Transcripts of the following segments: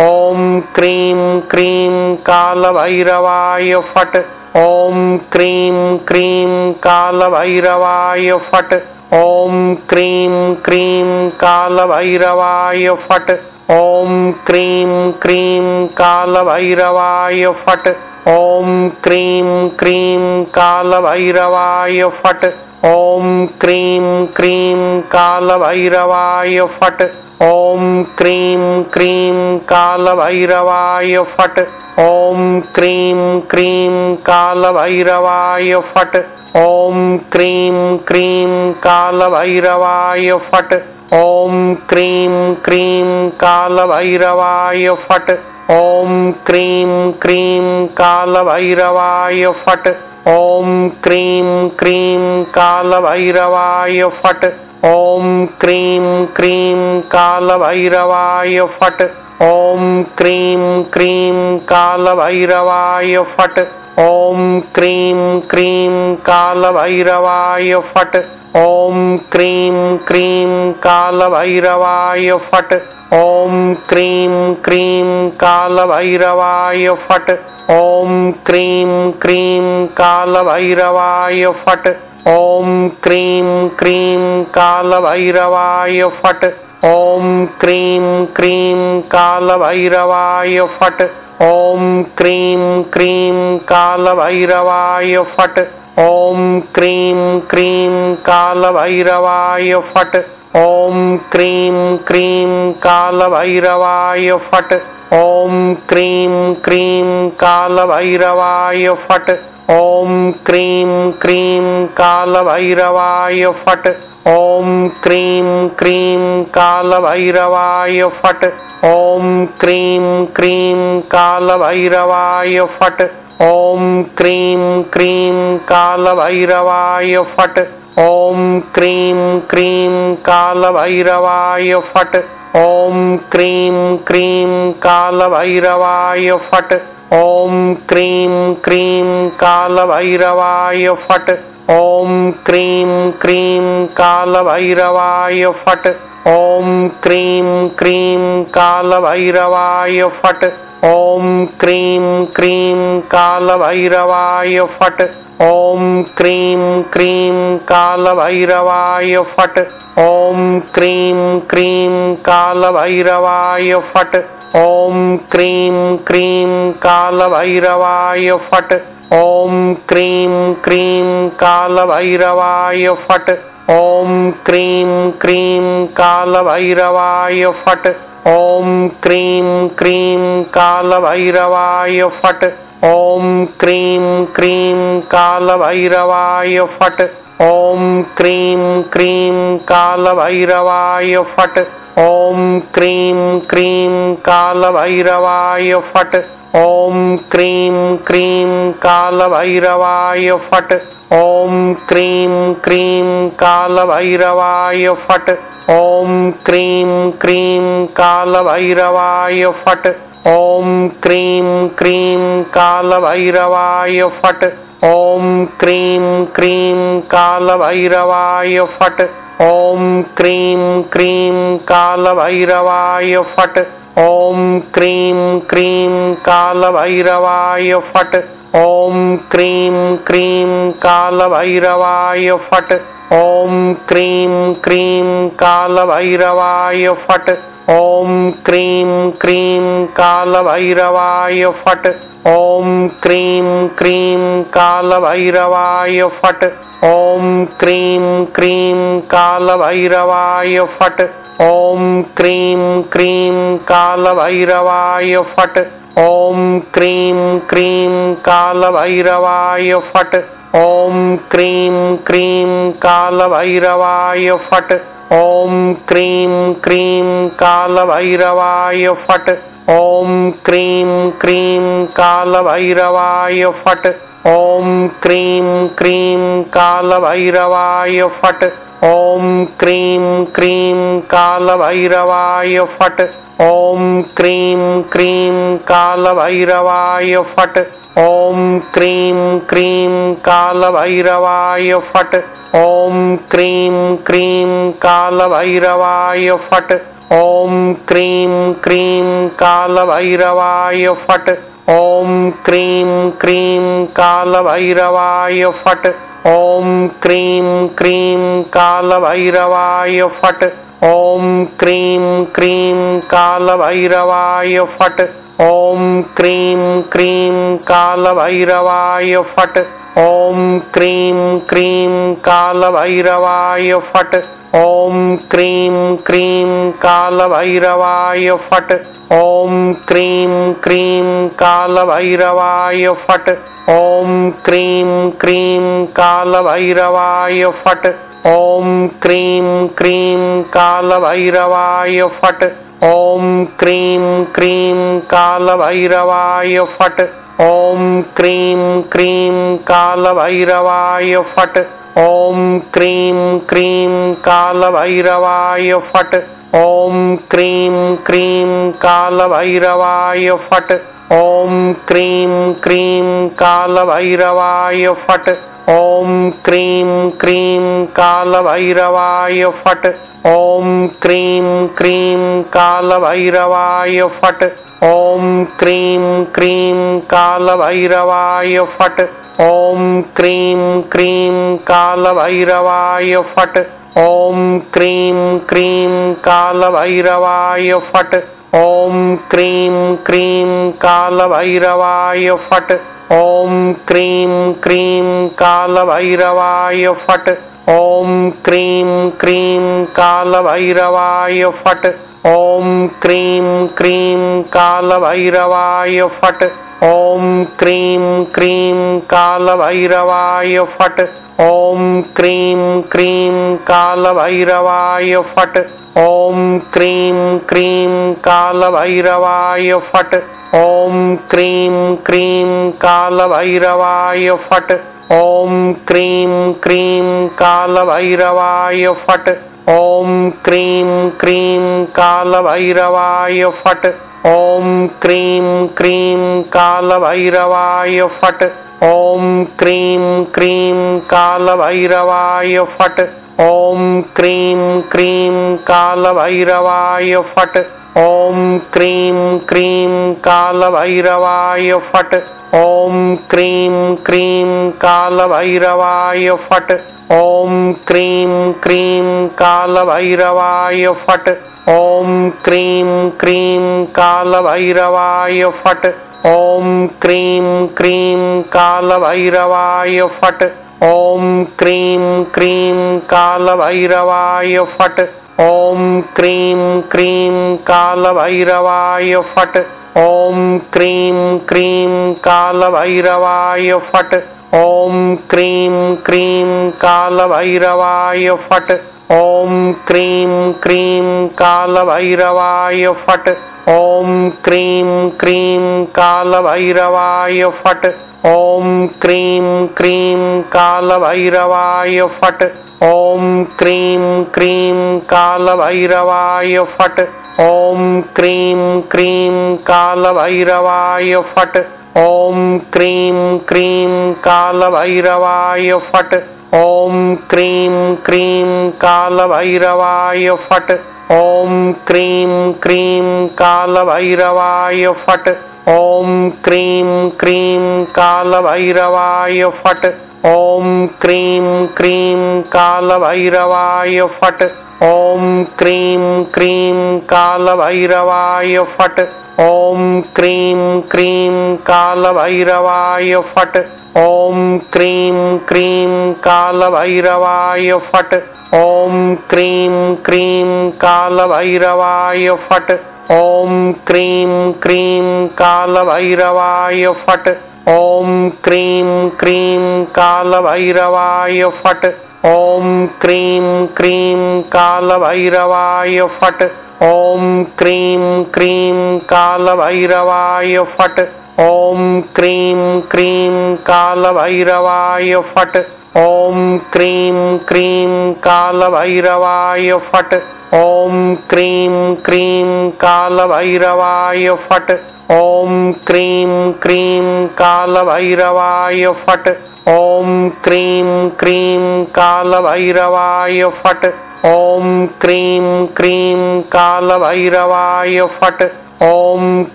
ॐ क्रीं क्रीं कालभैरवाय फट्। ॐ क्रीं क्रीं फट फट्। ॐ क्रीं क्रीं कालभैरवाय फट्। ॐ क्रीं क्रीं कालभैरवाय फट्। ॐ क्रीं क्रीं कालभैरवाय फट्। ॐ क्रीं क्रीं कालभैरवाय फट्। ॐ क्रीं क्रीं कालभैरवाय फट्। ॐ क्रीं क्रीं कालभैरवाय फट्। ॐ क्रीं क्रीं कालभैरवाय फट्। ॐ क्रीं क्रीं कालभैरवाय फट्। ॐ क्रीं क्रीं कालभैरवाय फट्। ॐ क्रीं क्रीं फट फट्। ॐ क्रीं क्रीं कालभैरवाय फट्। ॐ क्रीं क्रीं कालभैरवाय फट्। ॐ क्रीं क्रीं कालभैरवाय फट्। ॐ क्रीं क्रीं कालभैरवाय फट्। ॐ क्रीं क्रीं कालभैरवाय फट्। ॐ क्रीं क्रीं कालभैरवाय फट्। ॐ क्रीं क्रीं कालभैरवाय फट्। ॐ क्रीं क्रीं कालभैरवाय फट्। ॐ क्रीं क्रीं कालभैरवाय फट्। ॐ क्रीं क्रीं कालभैरवाय फट्। ॐ क्रीं क्रीं कालभैरवाय फट्। ॐ क्रीं क्रीं कालभैरवाय फट्। ॐ क्रीं क्रीं कालभैरवाय फट्। ॐ क्रीं क्रीं कालभैरवाय फट्। ॐ क्रीं क्रीं कालभैरवाय फट्। ॐ क्रीं क्रीं कालभैरवाय फट्। ॐ क्रीं क्रीं कालभैरवाय फट्। ॐ क्रीं क्रीं कालभैरवाय फट्। ॐ क्रीं क्रीं कालभैरवाय फट्। ॐ क्रीं क्रीं कालभैरवाय फट्। ॐ क्रीं क्रीं कालभैरवाय फट्। ॐ क्रीं क्रीं कालभैरवाय फट्। ॐ क्रीं क्रीं कालभैरवाय फट्। ॐ क्रीं क्रीं कालभैरवाय फट्। ॐ क्रीं क्रीं कालभैरवाय फट्। ॐ क्रीं क्रीं कालभैरवाय फट्। ॐ क्रीं क्रीं कालभैरवाय फट्। ॐ क्रीं क्रीं कालभैरवाय फट्। ॐ क्रीं क्रीं कालभैरवाय फट्। ॐ क्रीं क्रीं कालभैरवाय फट्। ॐ क्रीं क्रीं कालभैरवाय फट्। ॐ क्रीं क्रीं कालभैरवाय फट्। ॐ क्रीं क्रीं कालभैरवाय फट्। ॐ क्रीं क्रीं कालभैरवाय फट्। ॐ क्रीं क्रीं कालभैरवाय फट्। ॐ क्रीं क्रीं कालभैरवाय फट्। ॐ क्रीं क्रीं कालभैरवाय फट्। ॐ क्रीं क्रीं कालभैरवाय फट्। ॐ क्रीं क्रीं कालभैरवाय फट्। ॐ क्रीं क्रीं कालभैरवाय फट्। ॐ क्रीं क्रीं कालभैरवाय फट्। ॐ क्रीं क्रीं कालभैरवाय फट्। ॐ क्रीं क्रीं कालभैरवाय फट्। ॐ क्रीं क्रीं कालभैरवाय फट्। ॐ क्रीं क्रीं कालभैरवाय फट्। ॐ क्रीं क्रीं कालभैरवाय फट्। ॐ क्रीं क्रीं कालभैरवाय फट्। ॐ क्रीं क्रीं कालभैरवाय फट्। ॐ क्रीं क्रीं कालभैरवाय फट्। ॐ क्रीं क्रीं कालभैरवाय फट्। ॐ क्रीं क्रीं कालभैरवाय फट्। ॐ क्रीं क्रीं कालभैरवाय फट्। ॐ क्रीं क्रीं कालभैरवाय फट्। ॐ क्रीं क्रीं कालभैरवाय फट्। ॐ क्रीं क्रीं कालभैरवाय फट्। ॐ क्रीं क्रीं कालभैरवाय फट्। ॐ क्रीं क्रीं कालभैरवाय फट्। ॐ क्रीं क्रीं कालभैरवाय फट्। ॐ क्रीं क्रीं कालभैरवाय फट्। ॐ क्रीं क्रीं कालभैरवाय फट्। ॐ क्रीं क्रीं कालभैरवाय फट्। ॐ क्रीं क्रीं कालभैरवाय फट्। ॐ क्रीं क्रीं कालभैरवाय फट्। ॐ क्रीं क्रीं कालभैरवाय फट्। ॐ क्रीं क्रीं कालभैरवाय फट्। ॐ क्रीं क्रीं कालभैरवाय फट्। ॐ क्रीं क्रीं कालभैरवाय फट्। ॐ क्रीं क्रीं कालभैरवाय फट्। ॐ क्रीं क्रीं कालभैरवाय फट्। ॐ क्रीं क्रीं कालभैरवाय फट्। ॐ क्रीं क्रीं कालभैरवाय फट्। ॐ क्रीं क्रीं कालभैरवाय फट्। ॐ क्रीं क्रीं कालभैरवाय फट्। ॐ क्रीं क्रीं कालभैरवाय फट्। ॐ क्रीं क्रीं कालभैरवाय फट्। ॐ क्रीं क्रीं कालभैरवाय फट्। ॐ क्रीं क्रीं कालभैरवाय फट्। ॐ क्रीं क्रीं कालभैरवाय फट्। ॐ क्रीं क्रीं कालभैरवाय फट्। ॐ क्रीं क्रीं कालभैरवाय फट्। ॐ क्रीं क्रीं कालभैरवाय फट्। ॐ क्रीं क्रीं कालभैरवाय फट्। ॐ क्रीं क्रीं कालभैरवाय फट्। ॐ क्रीं क्रीं फट फट्। ॐ क्रीं क्रीं कालभैरवाय फट्। ॐ क्रीं क्रीं कालभैरवाय फट्। ॐ क्रीं क्रीं कालभैरवाय फट्। ॐ क्रीं क्रीं कालभैरवाय फट्। ॐ क्रीं क्रीं कालभैरवाय फट्। ॐ क्रीं क्रीं कालभैरवाय फट्। ॐ क्रीं क्रीं कालभैरवाय फट्। ॐ क्रीं क्रीं कालभैरवाय फट्। ॐ क्रीं क्रीं कालभैरवाय फट्। ॐ क्रीं क्रीं फट फट्। ॐ क्रीं क्रीं कालभैरवाय फट्। ॐ क्रीं क्रीं कालभैरवाय फट्। ॐ क्रीं क्रीं कालभैरवाय फट्। ॐ क्रीं क्रीं कालभैरवाय फट्। ॐ क्रीं क्रीं कालभैरवाय फट्। ॐ क्रीं क्रीं कालभैरवाय फट्। ॐ क्रीं क्रीं कालभैरवाय फट्। ॐ क्रीं क्रीं कालभैरवाय फट् ॐ क्रीं क्रीं कालभैरवाय फट्। ॐ क्रीं क्रीं कालभैरवाय फट्। ॐ क्रीं क्रीं कालभैरवाय फट्। ॐ क्रीं क्रीं कालभैरवाय फट्। ॐ क्रीं क्रीं कालभैरवाय फट्। ॐ क्रीं क्रीं कालभैरवाय फट्। ॐ क्रीं क्रीं कालभैरवाय फट्। ॐ क्रीं क्रीं कालभैरवाय फट्। ॐ क्रीं क्रीं कालभैरवाय फट्। ॐ क्रीं क्रीं कालभैरवाय फट्। ॐ क्रीं क्रीं कालभैरवाय फट्। ॐ क्रीं क्रीं कालभैरवाय फट्। ॐ क्रीं क्रीं कालभैरवाय फट्। ॐ क्रीं क्रीं कालभैरवाय फट्। ॐ क्रीं क्रीं कालभैरवाय फट्। ॐ क्रीं क्रीं कालभैरवाय फट्। ॐ क्रीं क्रीं कालभैरवाय फट्। ॐ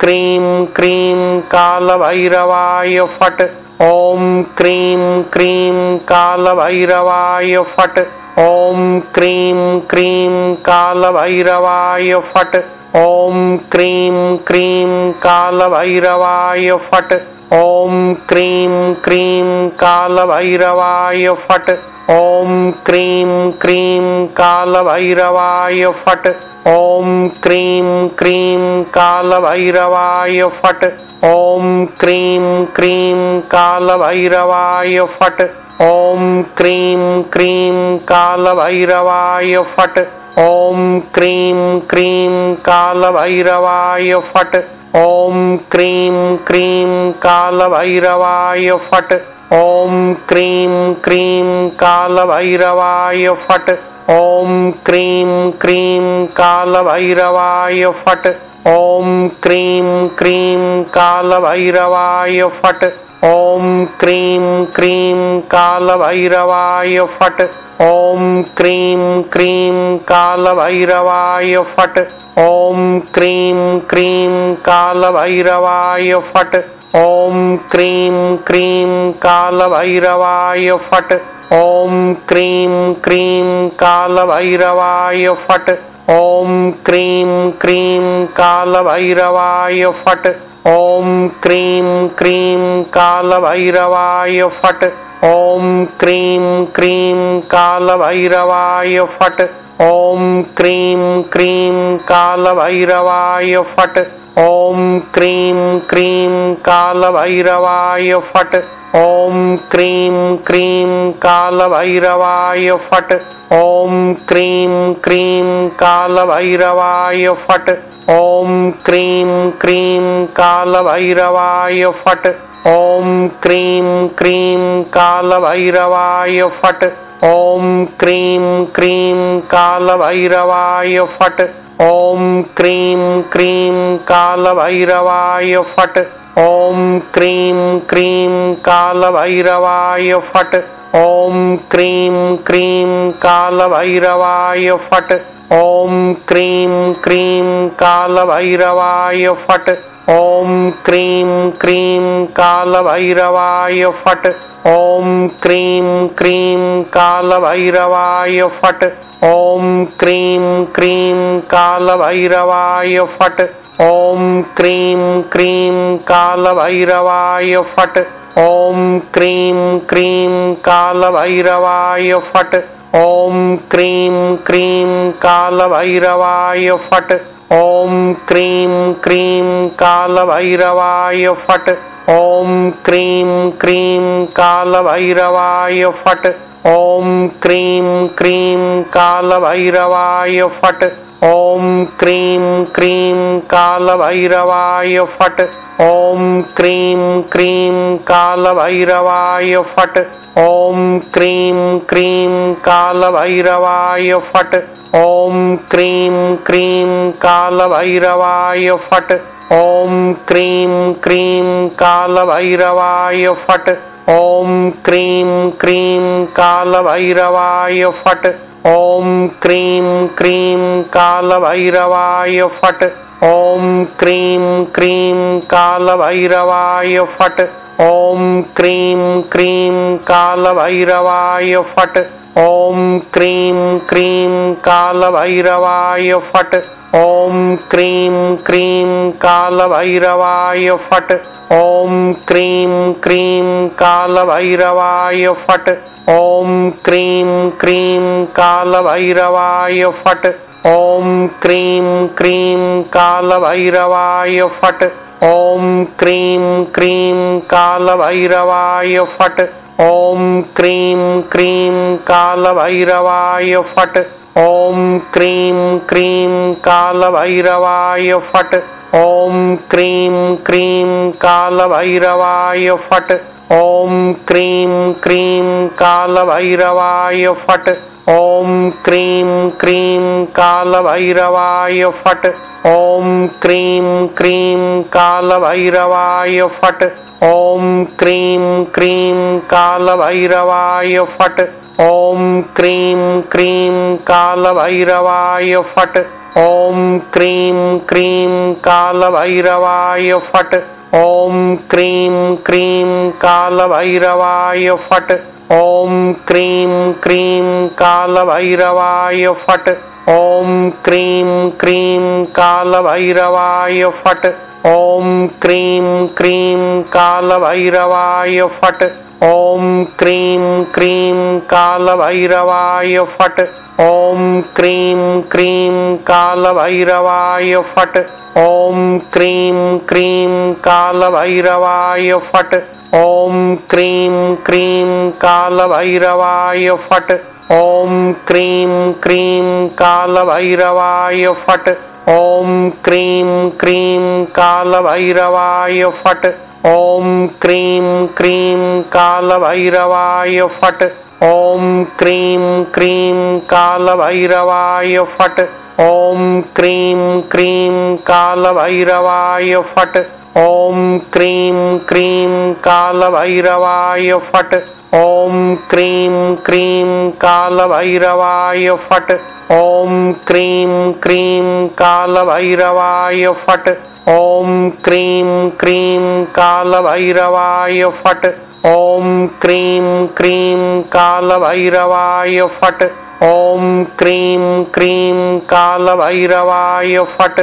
क्रीं क्रीं कालभैरवाय फट्। ॐ क्रीं क्रीं कालभैरवाय फट्। ॐ क्रीं क्रीं कालभैरवाय फट्। ॐ क्रीं क्रीं कालभैरवाय फट्। ॐ क्रीं क्रीं कालभैरवाय फट्। ॐ क्रीं क्रीं कालभैरवाय फट्। ॐ क्रीं क्रीं कालभैरवाय फट्। ॐ क्रीं क्रीं कालभैरवाय फट्। ॐ क्रीं क्रीं कालभैरवाय फट्। ॐ क्रीं क्रीं कालभैरवाय फट्। ॐ क्रीं क्रीं कालभैरवाय फट्। ॐ क्रीं क्रीं कालभैरवाय फट्। ॐ क्रीं क्रीं कालभैरवाय फट्। ॐ क्रीं क्रीं कालभैरवाय फट्। ॐ क्रीं क्रीं कालभैरवाय फट्। ॐ क्रीं क्रीं कालभैरवाय फट्। ॐ क्रीं क्रीं कालभैरवाय फट्। ॐ क्रीं क्रीं कालभैरवाय फट्। ॐ क्रीं क्रीं कालभैरवाय फट्। ॐ क्रीं क्रीं कालभैरवाय फट्। ॐ क्रीं क्रीं कालभैरवाय फट्। ॐ क्रीं क्रीं कालभैरवाय फट्। ॐ क्रीं क्रीं कालभैरवाय फट्। ॐ क्रीं क्रीं कालभैरवाय फट्। ॐ क्रीं क्रीं कालभैरवाय फट्। ॐ क्रीं क्रीं कालभैरवाय फट्। ॐ क्रीं क्रीं कालभैरवाय फट्। ॐ क्रीं क्रीं कालभैरवाय फट्। ॐ क्रीं क्रीं कालभैरवाय फट्। ॐ क्रीं क्रीं कालभैरवाय फट् ॐ क्रीं क्रीं कालभैरवाय फट्। ॐ क्रीं क्रीं कालभैरवाय फट्। ॐ क्रीं क्रीं कालभैरवाय फट्। ॐ क्रीं क्रीं कालभैरवाय फट्। ॐ क्रीं क्रीं कालभैरवाय फट्। ॐ क्रीं क्रीं कालभैरवाय फट्। ॐ क्रीं क्रीं कालभैरवाय फट्। ॐ क्रीं क्रीं कालभैरवाय फट्। ॐ क्रीं क्रीं कालभैरवाय फट्। ॐ क्रीं क्रीं कालभैरवाय फट्। ॐ क्रीं क्रीं कालभैरवाय फट्। ॐ क्रीं क्रीं कालभैरवाय फट्। ॐ क्रीं क्रीं कालभैरवाय फट्। ॐ क्रीं क्रीं कालभैरवाय फट्। ॐ क्रीं क्रीं कालभैरवाय फट्। ॐ क्रीं क्रीं कालभैरवाय फट्। ॐ क्रीं क्रीं कालभैरवाय फट्। ॐ क्रीं क्रीं कालभैरवाय फट्। ॐ क्रीं क्रीं कालभैरवाय फट्। ॐ क्रीं क्रीं कालभैरवाय फट्। ॐ क्रीं क्रीं कालभैरवाय फट्। ॐ क्रीं क्रीं कालभैरवाय फट्। ॐ क्रीं क्रीं कालभैरवाय फट्। ॐ क्रीं क्रीं कालभैरवाय फट्। ॐ क्रीं क्रीं कालभैरवाय फट्। ॐ क्रीं क्रीं कालभैरवाय फट्। ॐ क्रीं क्रीं कालभैरवाय फट्। ॐ क्रीं क्रीं कालभैरवाय फट्। ॐ क्रीं क्रीं कालभैरवाय फट्। ॐ क्रीं क्रीं कालभैरवाय फट्। ॐ क्रीं क्रीं कालभैरवाय फट्। ॐ क्रीं क्रीं कालभैरवाय फट्। ॐ क्रीं क्रीं कालभैरवाय फट्। ॐ क्रीं क्रीं कालभैरवाय फट्। ॐ क्रीं क्रीं कालभैरवाय फट्। ॐ क्रीं क्रीं कालभैरवाय फट्। ॐ क्रीं क्रीं कालभैरवाय फट्। ॐ क्रीं क्रीं कालभैरवाय फट्। ॐ क्रीं क्रीं कालभैरवाय फट्। ॐ क्रीं क्रीं कालभैरवाय फट्। ॐ क्रीं क्रीं कालभैरवाय फट्। ॐ क्रीं क्रीं कालभैरवाय फट्। ॐ क्रीं क्रीं कालभैरवाय फट्। ॐ क्रीं क्रीं कालभैरवाय फट्। ॐ क्रीं क्रीं कालभैरवाय फट्। ॐ क्रीं क्रीं कालभैरवाय फट्। ॐ क्रीं क्रीं कालभैरवाय फट्। ॐ क्रीं क्रीं कालभैरवाय फट्। ॐ क्रीं क्रीं कालभैरवाय फट्। ॐ क्रीं क्रीं कालभैरवाय फट्। ॐ क्रीं क्रीं कालभैरवाय फट्। ॐ क्रीं क्रीं कालभैरवाय फट्। ॐ क्रीं क्रीं कालभैरवाय फट्। ॐ क्रीं क्रीं कालभैरवाय फट्। ॐ क्रीं क्रीं कालभैरवाय फट्।